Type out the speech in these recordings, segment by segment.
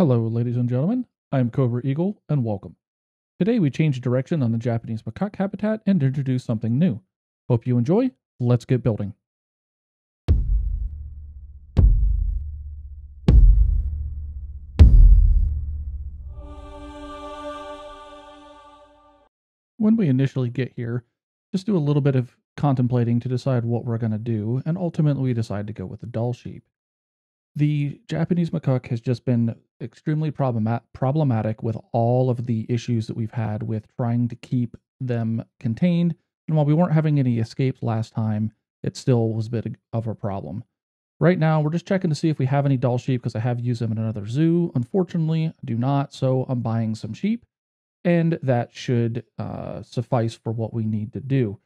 Hello, ladies and gentlemen. I am Cobra Eagle, and welcome. Today we change direction on the Japanese macaque habitat and introduce something new. Hope you enjoy. Let's get building. When we initially get here, just do a little bit of contemplating to decide what we're going to do, and ultimately we decide to go with the Dall sheep. The Japanese macaque has just been extremely problema- problematic with all of the issues that we've had with trying to keep them contained. And while we weren't having any escapes last time, it still was a bit of a problem. Right now, we're just checking to see if we have any Dall sheep because I have used them in another zoo. Unfortunately, I do not, so I'm buying some sheep, and that should uh, suffice for what we need to do.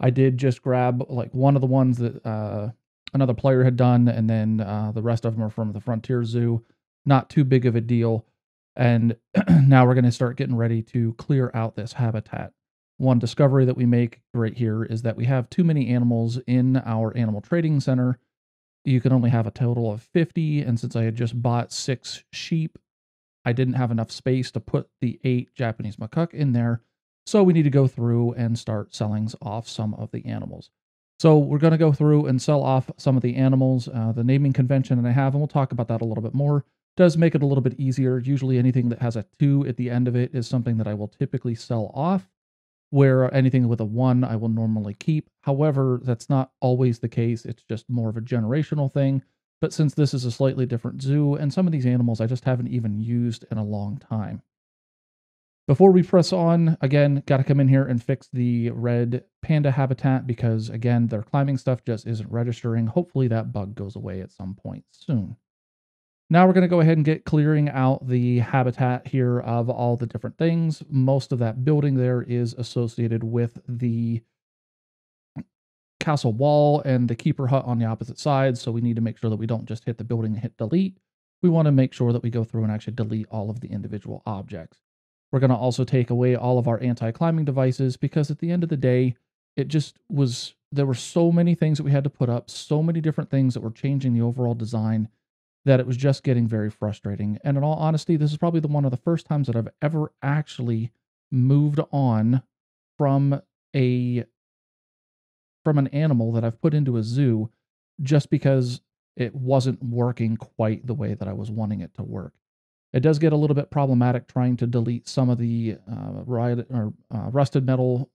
I did just grab like one of the ones that uh, another player had done, and then uh, the rest of them are from the Frontier Zoo. Not too big of a deal. And now we're going to start getting ready to clear out this habitat. One discovery that we make right here is that we have too many animals in our animal trading center. You can only have a total of 50. And since I had just bought six sheep, I didn't have enough space to put the eight Japanese macaque in there. So we need to go through and start selling off some of the animals. So we're going to go through and sell off some of the animals. Uh, the naming convention that I have, and we'll talk about that a little bit more, does make it a little bit easier. Usually anything that has a two at the end of it is something that I will typically sell off, where anything with a one I will normally keep. However, that's not always the case. It's just more of a generational thing. But since this is a slightly different zoo, and some of these animals I just haven't even used in a long time. Before we press on, again, got to come in here and fix the red panda habitat because, again, their climbing stuff just isn't registering. Hopefully that bug goes away at some point soon. Now we're going to go ahead and get clearing out the habitat here of all the different things. Most of that building there is associated with the castle wall and the keeper hut on the opposite side. So we need to make sure that we don't just hit the building and hit delete. We want to make sure that we go through and actually delete all of the individual objects. We're going to also take away all of our anti-climbing devices because at the end of the day, it just was there were so many things that we had to put up, so many different things that were changing the overall design that it was just getting very frustrating. And in all honesty, this is probably the one of the first times that I've ever actually moved on from a from an animal that I've put into a zoo just because it wasn't working quite the way that I was wanting it to work. It does get a little bit problematic trying to delete some of the uh, or, uh, rusted metal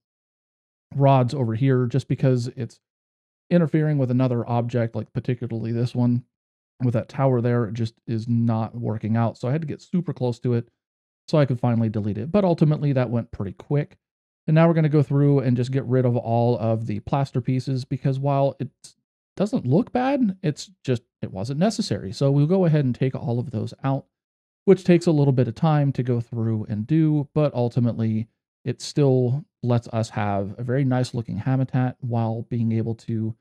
rods over here just because it's interfering with another object, like particularly this one with that tower there. It just is not working out. So I had to get super close to it so I could finally delete it. But ultimately, that went pretty quick. And now we're going to go through and just get rid of all of the plaster pieces because while it doesn't look bad, it's just, it wasn't necessary. So we'll go ahead and take all of those out which takes a little bit of time to go through and do, but ultimately it still lets us have a very nice looking habitat while being able to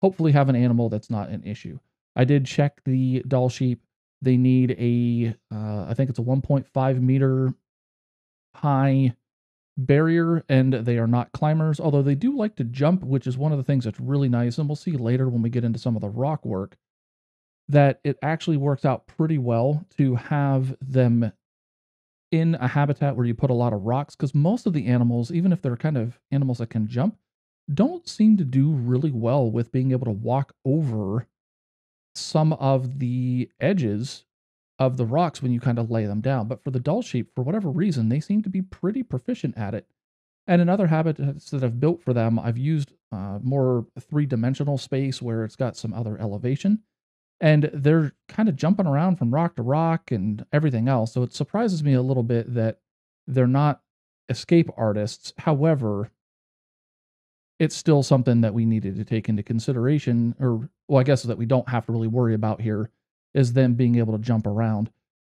hopefully have an animal that's not an issue. I did check the Dall sheep. They need a, uh, I think it's a 1.5 meter high barrier, and they are not climbers, although they do like to jump, which is one of the things that's really nice. And we'll see later when we get into some of the rock work that it actually works out pretty well to have them in a habitat where you put a lot of rocks because most of the animals, even if they're kind of animals that can jump, don't seem to do really well with being able to walk over some of the edges of the rocks when you kind of lay them down. But for the Dall sheep, for whatever reason, they seem to be pretty proficient at it. And in other habitats that I've built for them, I've used uh, more three dimensional space where it's got some other elevation and they're kind of jumping around from rock to rock and everything else. So it surprises me a little bit that they're not escape artists. However, it's still something that we needed to take into consideration, or well, I guess that we don't have to really worry about here is them being able to jump around.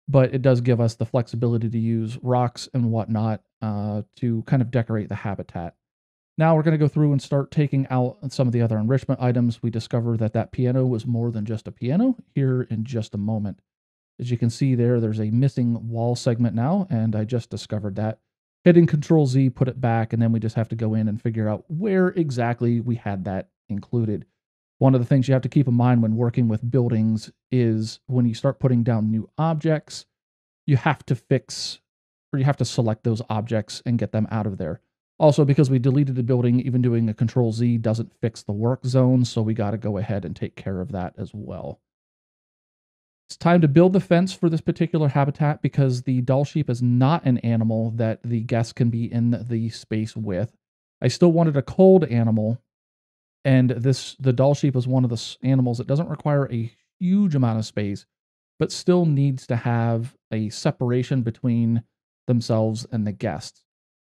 But it does give us the flexibility to use rocks and whatnot uh, to kind of decorate the habitat. Now we're going to go through and start taking out some of the other enrichment items. We discover that that piano was more than just a piano here in just a moment. As you can see there, there's a missing wall segment now, and I just discovered that. Hitting Control Z, put it back, and then we just have to go in and figure out where exactly we had that included. One of the things you have to keep in mind when working with buildings is when you start putting down new objects, you have to fix or you have to select those objects and get them out of there. Also, because we deleted the building, even doing a control Z doesn't fix the work zone, so we got to go ahead and take care of that as well. It's time to build the fence for this particular habitat because the Dall sheep is not an animal that the guests can be in the space with. I still wanted a cold animal, and this the Dall sheep is one of the animals that doesn't require a huge amount of space, but still needs to have a separation between themselves and the guests.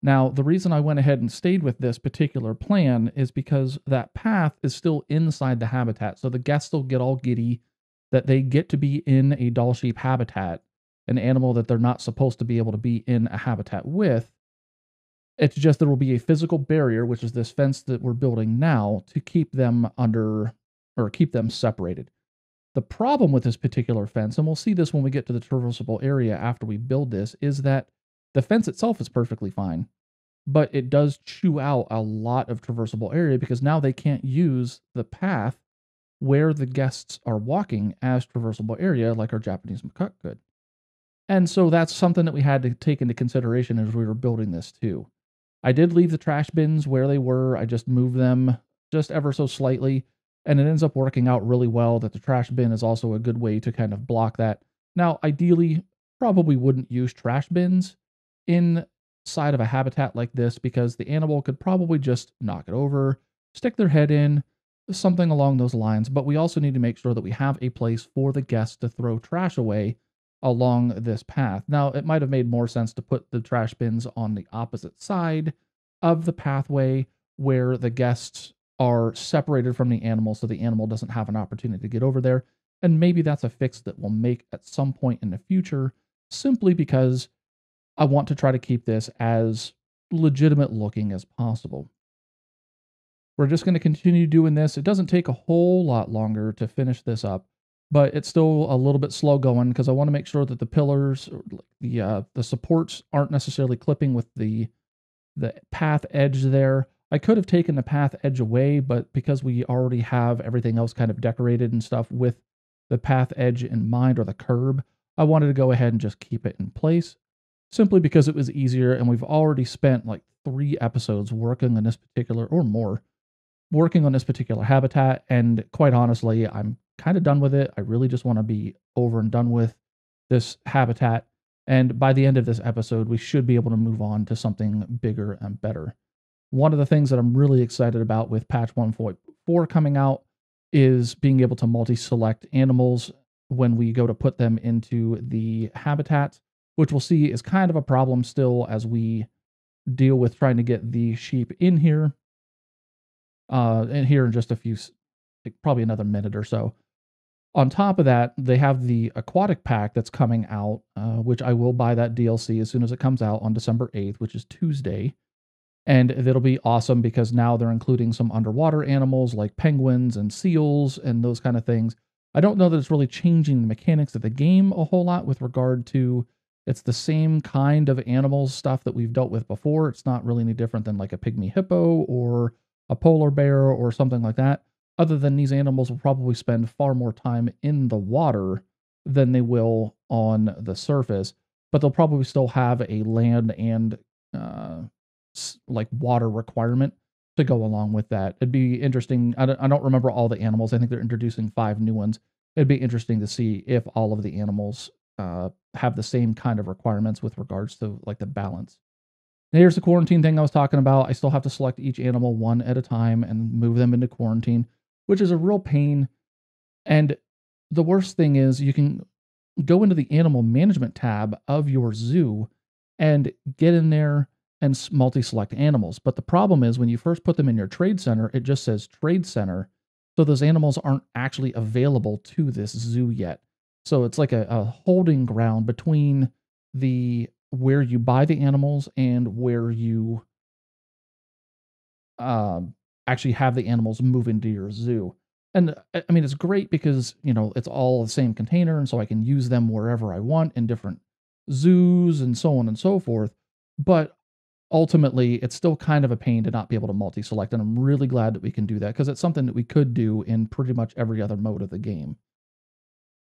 Now, the reason I went ahead and stayed with this particular plan is because that path is still inside the habitat. So the guests will get all giddy that they get to be in a Dall sheep habitat, an animal that they're not supposed to be able to be in a habitat with. It's just there will be a physical barrier, which is this fence that we're building now, to keep them under or keep them separated. The problem with this particular fence, and we'll see this when we get to the traversable area after we build this, is that the fence itself is perfectly fine, but it does chew out a lot of traversable area because now they can't use the path where the guests are walking as traversable area like our Japanese macaque could. And so that's something that we had to take into consideration as we were building this too. I did leave the trash bins where they were. I just moved them just ever so slightly. And it ends up working out really well that the trash bin is also a good way to kind of block that. Now, ideally, probably wouldn't use trash bins inside of a habitat like this because the animal could probably just knock it over, stick their head in, something along those lines. But we also need to make sure that we have a place for the guests to throw trash away along this path. Now, it might have made more sense to put the trash bins on the opposite side of the pathway where the guests are separated from the animal so the animal doesn't have an opportunity to get over there. And maybe that's a fix that we'll make at some point in the future simply because I want to try to keep this as legitimate looking as possible. We're just going to continue doing this. It doesn't take a whole lot longer to finish this up, but it's still a little bit slow going because I want to make sure that the pillars, the uh, the supports aren't necessarily clipping with the the path edge there. I could have taken the path edge away, but because we already have everything else kind of decorated and stuff with the path edge in mind or the curb, I wanted to go ahead and just keep it in place simply because it was easier and we've already spent like three episodes working on this particular or more working on this particular habitat. And quite honestly, I'm kind of done with it. I really just want to be over and done with this habitat. And by the end of this episode, we should be able to move on to something bigger and better. One of the things that I'm really excited about with patch 1.4 coming out is being able to multi select animals when we go to put them into the habitat, which we'll see is kind of a problem still as we deal with trying to get the sheep in here uh, and here in just a few, probably another minute or so. On top of that, they have the aquatic pack that's coming out, uh, which I will buy that DLC as soon as it comes out on December 8th, which is Tuesday. And it'll be awesome because now they're including some underwater animals like penguins and seals and those kind of things. I don't know that it's really changing the mechanics of the game a whole lot with regard to it's the same kind of animals stuff that we've dealt with before. It's not really any different than like a pygmy hippo or a polar bear or something like that, other than these animals will probably spend far more time in the water than they will on the surface, but they'll probably still have a land and uh, like water requirement to go along with that. It'd be interesting. I don't, I don't remember all the animals. I think they're introducing five new ones. It'd be interesting to see if all of the animals uh, have the same kind of requirements with regards to like the balance. Here's the quarantine thing I was talking about. I still have to select each animal one at a time and move them into quarantine, which is a real pain. And the worst thing is you can go into the animal management tab of your zoo and get in there and multi select animals. But the problem is when you first put them in your trade center, it just says trade center. So those animals aren't actually available to this zoo yet. So it's like a, a holding ground between the where you buy the animals and where you um, actually have the animals move into your zoo. And I mean, it's great because, you know, it's all the same container. And so I can use them wherever I want in different zoos and so on and so forth. But ultimately, it's still kind of a pain to not be able to multi select. And I'm really glad that we can do that because it's something that we could do in pretty much every other mode of the game.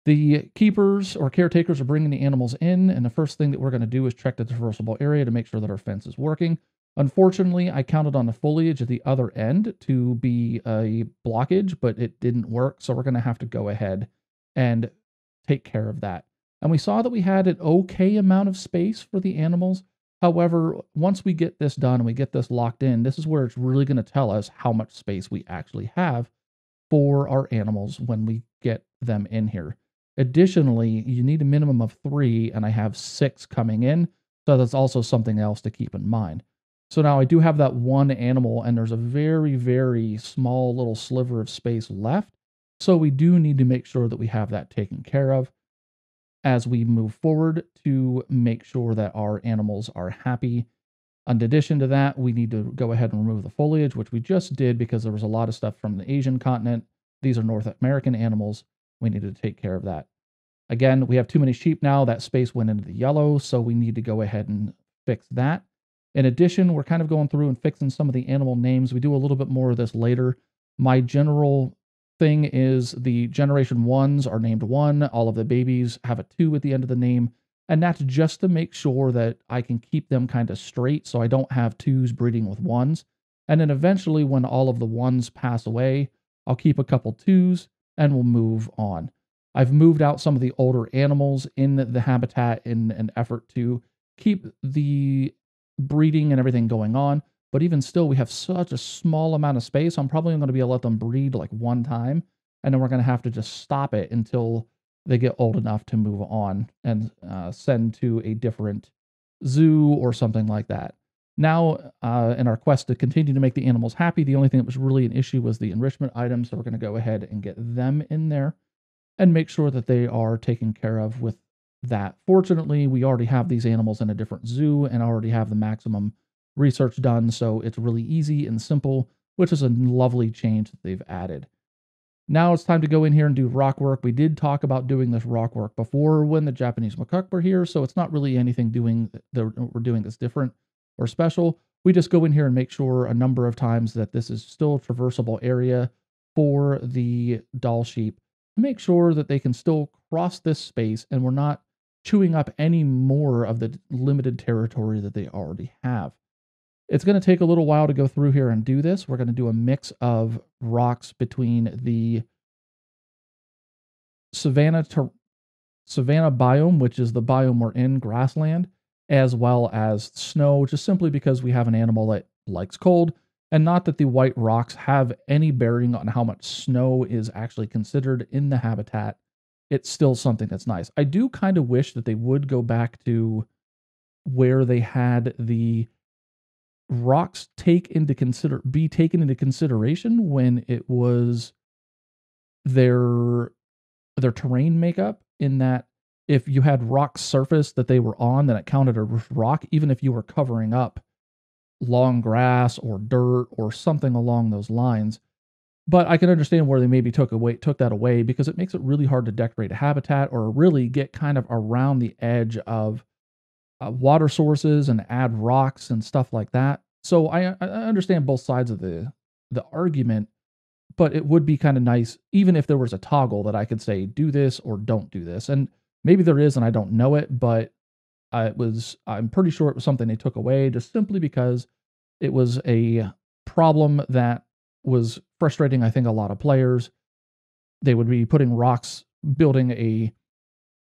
The keepers or caretakers are bringing the animals in, and the first thing that we're going to do is check the traversable area to make sure that our fence is working. Unfortunately, I counted on the foliage at the other end to be a blockage, but it didn't work, so we're going to have to go ahead and take care of that. And we saw that we had an okay amount of space for the animals. However, once we get this done and we get this locked in, this is where it's really going to tell us how much space we actually have for our animals when we get them in here. Additionally, you need a minimum of three, and I have six coming in. So that's also something else to keep in mind. So now I do have that one animal, and there's a very, very small little sliver of space left. So we do need to make sure that we have that taken care of as we move forward to make sure that our animals are happy. In addition to that, we need to go ahead and remove the foliage, which we just did because there was a lot of stuff from the Asian continent. These are North American animals. We need to take care of that. Again, we have too many sheep now. That space went into the yellow, so we need to go ahead and fix that. In addition, we're kind of going through and fixing some of the animal names. We do a little bit more of this later. My general thing is the generation ones are named one. All of the babies have a two at the end of the name. And that's just to make sure that I can keep them kind of straight so I don't have twos breeding with ones. And then eventually, when all of the ones pass away, I'll keep a couple twos and we'll move on. I've moved out some of the older animals in the habitat in an effort to keep the breeding and everything going on. But even still, we have such a small amount of space. I'm probably going to be able to let them breed like one time, and then we're going to have to just stop it until they get old enough to move on and uh, send to a different zoo or something like that. Now, uh, in our quest to continue to make the animals happy, the only thing that was really an issue was the enrichment items. So we're going to go ahead and get them in there and make sure that they are taken care of with that. Fortunately, we already have these animals in a different zoo and already have the maximum research done, so it's really easy and simple, which is a lovely change that they've added. Now it's time to go in here and do rock work. We did talk about doing this rock work before when the Japanese macaque were here, so it's not really anything doing that we're doing that's different or special. We just go in here and make sure a number of times that this is still a traversable area for the Dall sheep. Make sure that they can still cross this space and we're not chewing up any more of the limited territory that they already have. It's going to take a little while to go through here and do this. We're going to do a mix of rocks between the savanna to savanna biome, which is the biome we're in, grassland, as well as snow, just simply because we have an animal that likes cold. And not that the white rocks have any bearing on how much snow is actually considered in the habitat. It's still something that's nice. I do kind of wish that they would go back to where they had the rocks take into consider be taken into consideration when it was their their terrain makeup in that if you had rock surface that they were on then it counted as rock even if you were covering up long grass or dirt or something along those lines but i can understand where they maybe took away took that away because it makes it really hard to decorate a habitat or really get kind of around the edge of uh, water sources and add rocks and stuff like that. So I, I understand both sides of the the argument, but it would be kind of nice even if there was a toggle that I could say do this or don't do this. And maybe there is and I don't know it, but I was I'm pretty sure it was something they took away just simply because it was a problem that was frustrating I think a lot of players. They would be putting rocks building a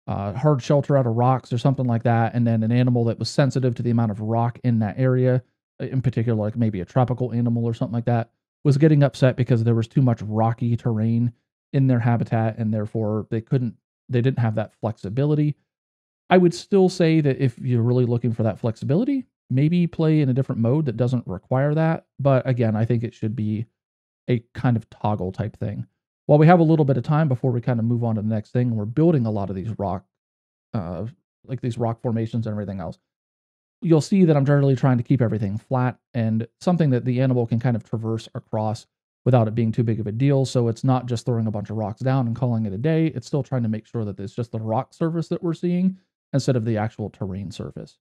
uh, hard shelter out of rocks or something like that, and then an animal that was sensitive to the amount of rock in that area, uh, in particular, like maybe a tropical animal or something like that, was getting upset because there was too much rocky terrain in their habitat, and therefore they couldn't, they didn't have that flexibility. I would still say that if you're really looking for that flexibility, maybe play in a different mode that doesn't require that. But again, I think it should be a kind of toggle type thing while we have a little bit of time before we kind of move on to the next thing, we're building a lot of these rock, uh, like these rock formations and everything else. You'll see that I'm generally trying to keep everything flat and something that the animal can kind of traverse across without it being too big of a deal. So it's not just throwing a bunch of rocks down and calling it a day. It's still trying to make sure that it's just the rock surface that we're seeing instead of the actual terrain surface.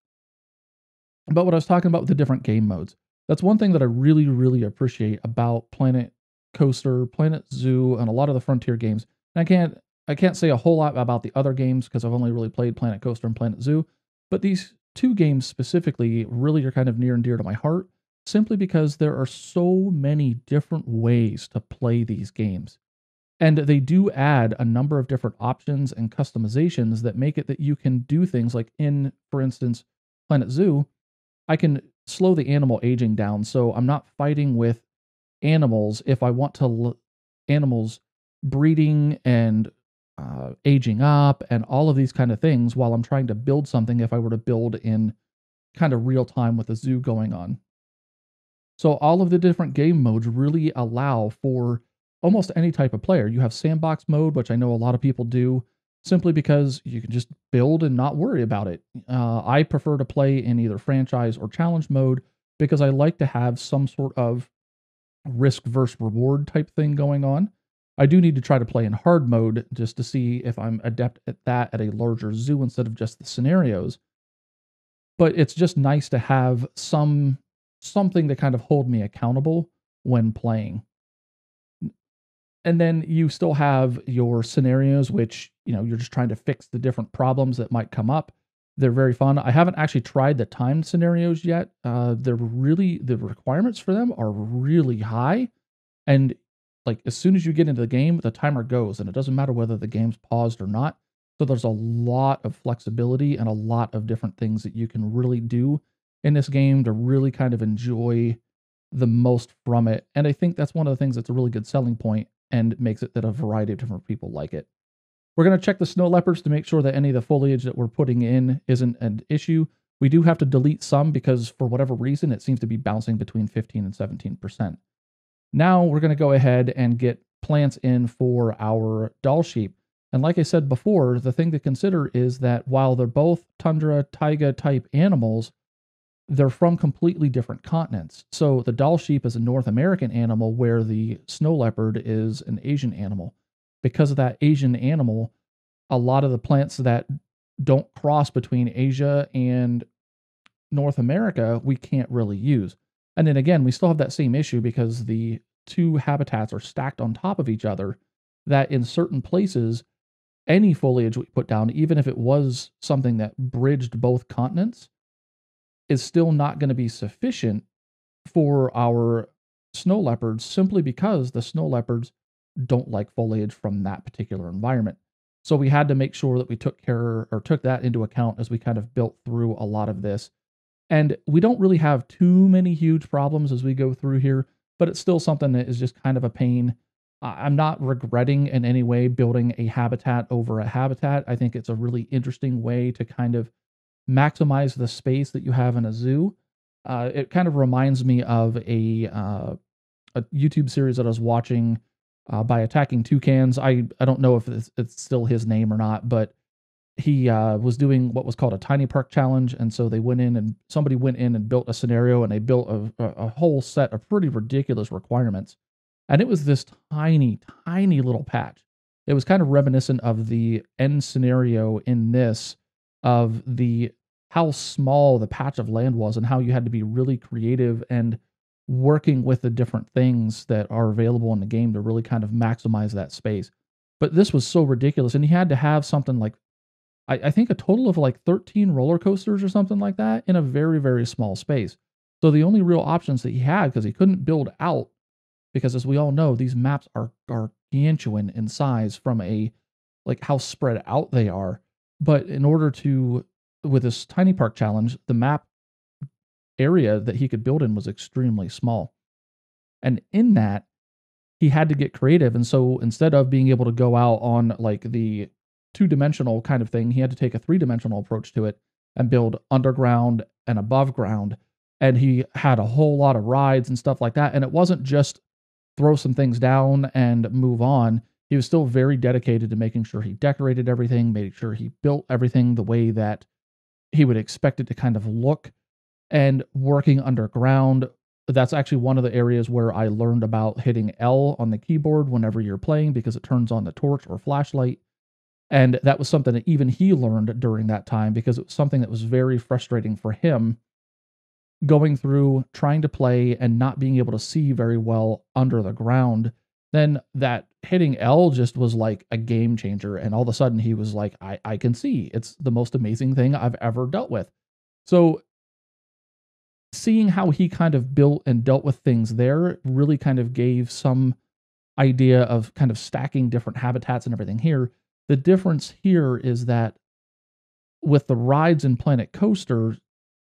But what I was talking about with the different game modes, that's one thing that I really, really appreciate about Planet Coaster, Planet Zoo, and a lot of the Frontier games. And I can't I can't say a whole lot about the other games because I've only really played Planet Coaster and Planet Zoo, but these two games specifically really are kind of near and dear to my heart simply because there are so many different ways to play these games. And they do add a number of different options and customizations that make it that you can do things like in, for instance, Planet Zoo, I can slow the animal aging down. So I'm not fighting with animals if I want to l- animals breeding and uh, aging up and all of these kind of things while I'm trying to build something if I were to build in kind of real time with the zoo going on. So all of the different game modes really allow for almost any type of player. You have sandbox mode, which I know a lot of people do simply because you can just build and not worry about it. Uh, I prefer to play in either franchise or challenge mode because I like to have some sort of risk versus reward type thing going on. I do need to try to play in hard mode just to see if I'm adept at that at a larger zoo instead of just the scenarios. But it's just nice to have some something to kind of hold me accountable when playing. And then you still have your scenarios which you know you're just trying to fix the different problems that might come up. They're very fun. I haven't actually tried the timed scenarios yet. Uh they're really the requirements for them are really high. And like as soon as you get into the game the timer goes and it doesn't matter whether the game's paused or not. So there's a lot of flexibility and a lot of different things that you can really do in this game to really kind of enjoy the most from it and i think that's one of the things that's a really good selling point and makes it that a variety of different people like it. We're going to check the snow leopards to make sure that any of the foliage that we're putting in isn't an issue. We do have to delete some because for whatever reason, it seems to be bouncing between 15 and 17%. Now we're going to go ahead and get plants in for our Dall sheep. And like I said before, the thing to consider is that while they're both tundra taiga type animals, they're from completely different continents. So the Dall sheep is a North American animal, where the snow leopard is an Asian animal. Because of that Asian animal, a lot of the plants that don't cross between Asia and North America, we can't really use. And then again, we still have that same issue because the two habitats are stacked on top of each other, that in certain places, any foliage we put down, even if it was something that bridged both continents, is still not going to be sufficient for our snow leopards simply because the snow leopards don't like foliage from that particular environment. So we had to make sure that we took care or took that into account as we kind of built through a lot of this. And we don't really have too many huge problems as we go through here, but it's still something that is just kind of a pain. I'm not regretting in any way building a habitat over a habitat. I think it's a really interesting way to kind of maximize the space that you have in a zoo. Uh, it kind of reminds me of a uh, a YouTube series that I was watching uh, by Attacking Toucans. I I don't know if it's, it's still his name or not, but he uh, was doing what was called a tiny park challenge, and so they went in and somebody went in and built a scenario, and they built a, a whole set of pretty ridiculous requirements, and it was this tiny, tiny little patch. It was kind of reminiscent of the end scenario in this of the how small the patch of land was and how you had to be really creative and working with the different things that are available in the game to really kind of maximize that space. But this was so ridiculous. And he had to have something like, I, I think, a total of like 13 roller coasters or something like that in a very, very small space. So the only real options that he had, because he couldn't build out, because as we all know, these maps are gargantuan in size from a like how spread out they are. But in order to with this tiny park challenge, the map area that he could build in was extremely small. And in that, he had to get creative. And so instead of being able to go out on like the two dimensional kind of thing, he had to take a three dimensional approach to it and build underground and above ground. And he had a whole lot of rides and stuff like that. And it wasn't just throw some things down and move on. He was still very dedicated to making sure he decorated everything, made sure he built everything the way that he would expect it to kind of look. And working underground, that's actually one of the areas where I learned about hitting L on the keyboard whenever you're playing because it turns on the torch or flashlight. And that was something that even he learned during that time because it was something that was very frustrating for him going through trying to play and not being able to see very well under the ground. Then that hitting L just was like a game changer. And all of a sudden he was like, I, I can see it's the most amazing thing I've ever dealt with. So seeing how he kind of built and dealt with things there really kind of gave some idea of kind of stacking different habitats and everything here. The difference here is that with the rides in Planet Coaster,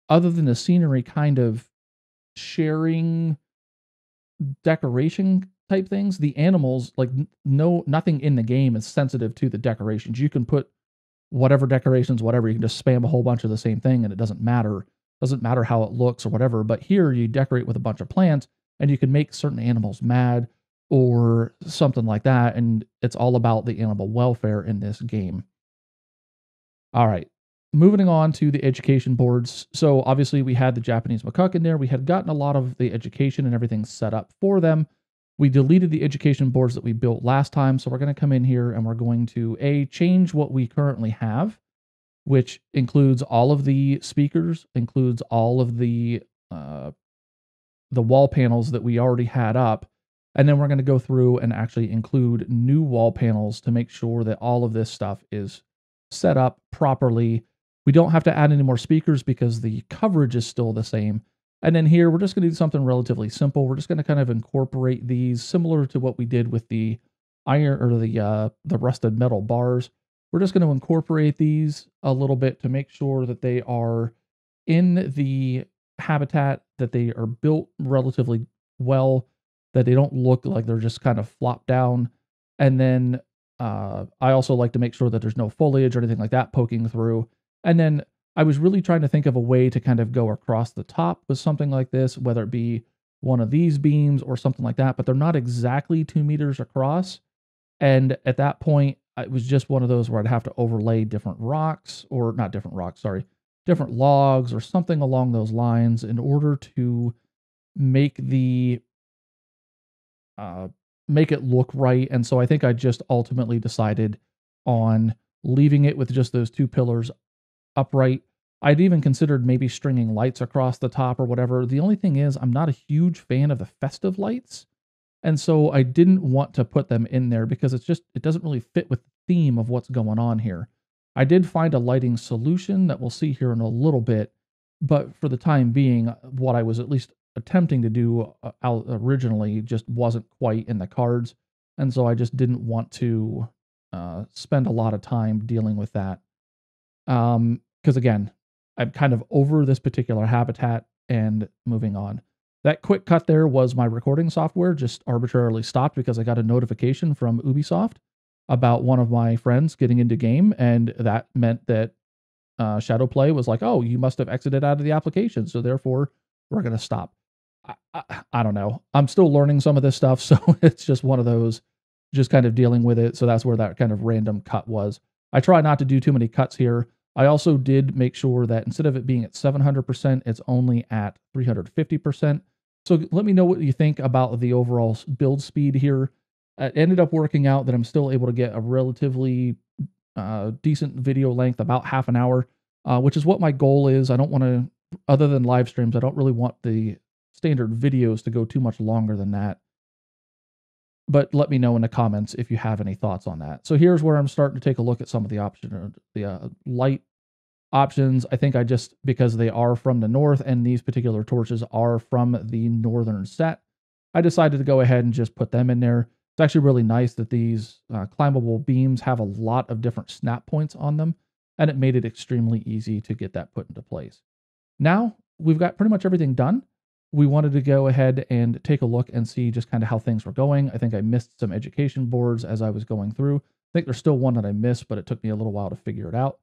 other than the scenery kind of sharing decoration type things, the animals like no nothing in the game is sensitive to the decorations. You can put whatever decorations, whatever, you can just spam a whole bunch of the same thing and it doesn't matter. Doesn't matter how it looks or whatever. But here you decorate with a bunch of plants and you can make certain animals mad or something like that. And it's all about the animal welfare in this game. All right moving on to the education boards. So obviously we had the Japanese macaque in there. We had gotten a lot of the education and everything set up for them. We deleted the education boards that we built last time. So we're going to come in here and we're going to a change what we currently have, which includes all of the speakers, includes all of the uh, the wall panels that we already had up. And then we're going to go through and actually include new wall panels to make sure that all of this stuff is set up properly we don't have to add any more speakers because the coverage is still the same. And then here, we're just going to do something relatively simple. We're just going to kind of incorporate these similar to what we did with the iron or the uh, the rusted metal bars. We're just going to incorporate these a little bit to make sure that they are in the habitat, that they are built relatively well, that they don't look like they're just kind of flopped down. And then uh, I also like to make sure that there's no foliage or anything like that poking through. And then I was really trying to think of a way to kind of go across the top with something like this, whether it be one of these beams or something like that, but they're not exactly two meters across. And at that point, it was just one of those where I'd have to overlay different rocks, or not different rocks, sorry, different logs or something along those lines in order to make the uh, make it look right. And so I think I just ultimately decided on leaving it with just those two pillars upright. I'd even considered maybe stringing lights across the top or whatever. The only thing is, I'm not a huge fan of the festive lights. And so I didn't want to put them in there because it's just, it doesn't really fit with the theme of what's going on here. I did find a lighting solution that we'll see here in a little bit. But for the time being, what I was at least attempting to do uh, originally just wasn't quite in the cards. And so I just didn't want to uh, spend a lot of time dealing with that. Um, because again, I'm kind of over this particular habitat and moving on. That quick cut there was my recording software just arbitrarily stopped because I got a notification from Ubisoft about one of my friends getting into game, and that meant that uh, Shadowplay was like, "Oh, you must have exited out of the application, so therefore we're going to stop." I, I, I don't know. I'm still learning some of this stuff, so it's just one of those, just kind of dealing with it. So that's where that kind of random cut was. I try not to do too many cuts here. I also did make sure that instead of it being at 700%, it's only at 350%. So let me know what you think about the overall build speed here. It ended up working out that I'm still able to get a relatively uh, decent video length, about half an hour, uh, which is what my goal is. I don't want to, other than live streams, I don't really want the standard videos to go too much longer than that but let me know in the comments if you have any thoughts on that. So here's where I'm starting to take a look at some of the option, the uh, light options. I think I just because they are from the north and these particular torches are from the northern set, I decided to go ahead and just put them in there. It's actually really nice that these uh, climbable beams have a lot of different snap points on them, and it made it extremely easy to get that put into place. Now we've got pretty much everything done we wanted to go ahead and take a look and see just kind of how things were going. I think I missed some education boards as I was going through. I think there's still one that I missed, but it took me a little while to figure it out.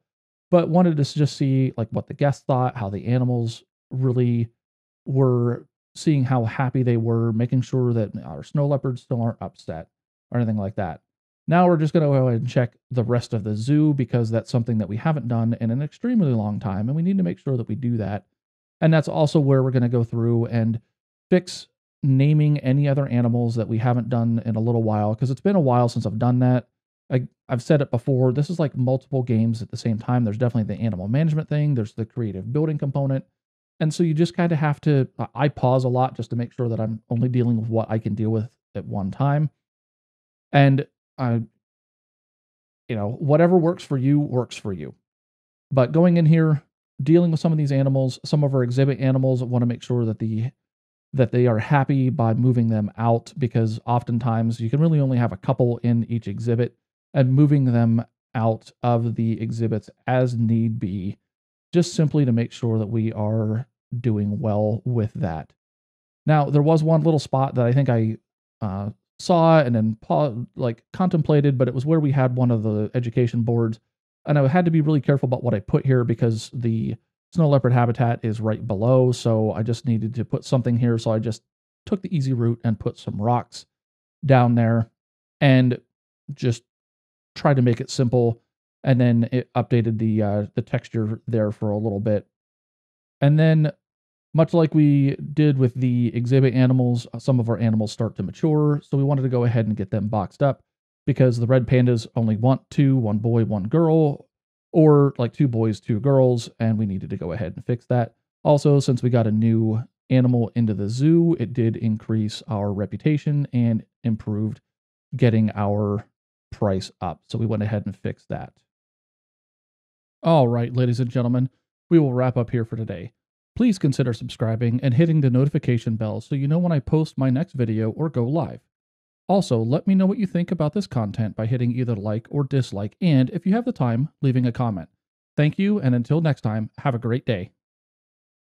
But wanted to just see like what the guests thought, how the animals really were seeing how happy they were, making sure that our snow leopards still aren't upset or anything like that. Now we're just going to go ahead and check the rest of the zoo because that's something that we haven't done in an extremely long time, and we need to make sure that we do that and that's also where we're going to go through and fix naming any other animals that we haven't done in a little while because it's been a while since I've done that. I, I've said it before. This is like multiple games at the same time. There's definitely the animal management thing, there's the creative building component. And so you just kind of have to, I pause a lot just to make sure that I'm only dealing with what I can deal with at one time. And I, you know, whatever works for you works for you. But going in here, dealing with some of these animals, some of our exhibit animals, want to make sure that the that they are happy by moving them out because oftentimes you can really only have a couple in each exhibit and moving them out of the exhibits as need be just simply to make sure that we are doing well with that. Now, there was one little spot that I think I uh, saw and then like contemplated, but it was where we had one of the education boards, and I had to be really careful about what I put here because the snow leopard habitat is right below. So I just needed to put something here. So I just took the easy route and put some rocks down there, and just tried to make it simple. And then it updated the uh, the texture there for a little bit, and then much like we did with the exhibit animals, uh, some of our animals start to mature, so we wanted to go ahead and get them boxed up because the red pandas only want two, one boy, one girl, or like two boys, two girls, and we needed to go ahead and fix that. Also, since we got a new animal into the zoo, it did increase our reputation and improved getting our price up. So we went ahead and fixed that. All right, ladies and gentlemen, we will wrap up here for today. Please consider subscribing and hitting the notification bell so you know when I post my next video or go live. Also, let me know what you think about this content by hitting either like or dislike, and if you have the time, leaving a comment. Thank you, and until next time, have a great day.